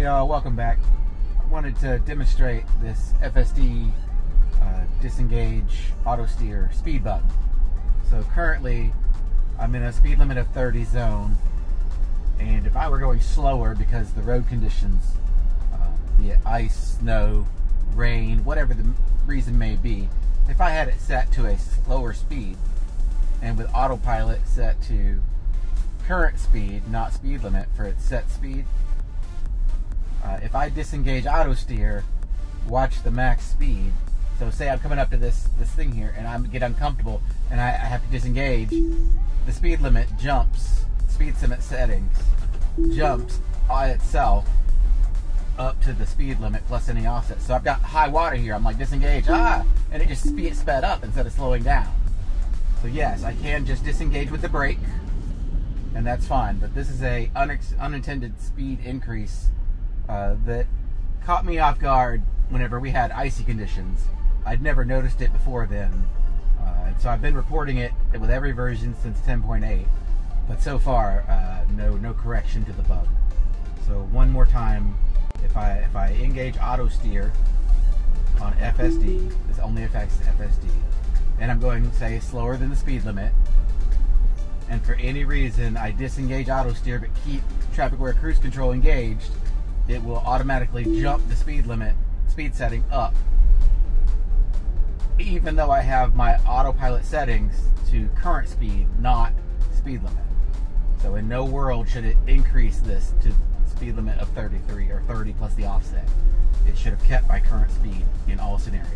Y'all, welcome back. I wanted to demonstrate this FSD uh, disengage auto steer speed bug. So currently I'm in a speed limit of 30 zone and if I were going slower because the road conditions, uh, be it ice, snow, rain, whatever the reason may be, if I had it set to a slower speed and with autopilot set to current speed, not speed limit for its set speed, uh, if I disengage auto steer, watch the max speed. So say I'm coming up to this this thing here and I get uncomfortable and I, I have to disengage. The speed limit jumps, speed limit settings jumps by itself up to the speed limit plus any offset. So I've got high water here. I'm like disengage, ah, and it just speed sped up instead of slowing down. So yes, I can just disengage with the brake, and that's fine. But this is a unintended speed increase uh, that caught me off guard whenever we had icy conditions. I'd never noticed it before then. Uh, so I've been reporting it with every version since 10.8. But so far, uh, no no correction to the bug. So one more time, if I if I engage auto steer on FSD, this only affects FSD, and I'm going say slower than the speed limit, and for any reason I disengage auto steer but keep traffic aware cruise control engaged, it will automatically jump the speed limit, speed setting up, even though I have my autopilot settings to current speed, not speed limit. So in no world should it increase this to speed limit of 33 or 30 plus the offset. It should have kept my current speed in all scenarios.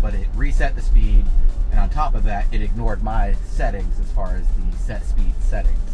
But it reset the speed, and on top of that, it ignored my settings as far as the set speed settings.